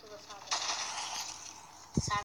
tudo Sabe?